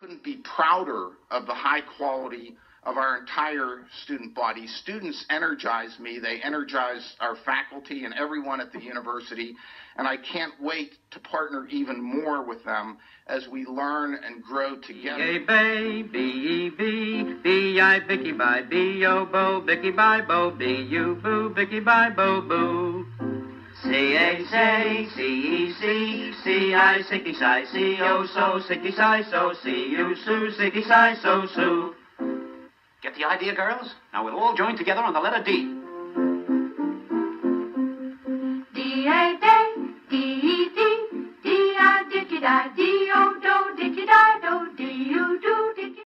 couldn't be prouder of the high quality of our entire student body. Students energize me, they energize our faculty and everyone at the university, and I can't wait to partner even more with them as we learn and grow together. A bay, B E B, B I Bicky by B O Bo, Bicky by Bo, B U Boo, Bicky by Bo Boo. C A say, C E C, C I Sicky Sai, C O So, Sicky Sai So, C U Sue, Sicky Sai So Sue. Get the idea, girls? Now we'll all join together on the letter D.